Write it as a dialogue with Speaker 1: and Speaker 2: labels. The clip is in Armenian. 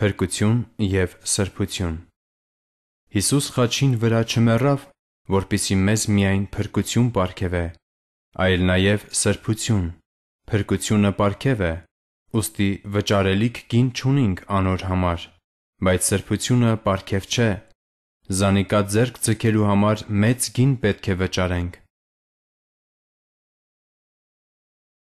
Speaker 1: Փրկություն եւ սրբություն Հիսուս խաչին վրա չմեռավ, որպիսի մեզ միայն փրկություն պարգևե, այլ նաև սրբություն։ Փրկությունը պարգև է, ուստի վճարելիք գին չունենք անոր համար, բայց սրբությունը պարգև չէ։ Զանիկա ձեռք ձգելու համար մեծ գին պետք է վճարենք։